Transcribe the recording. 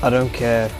I don't care.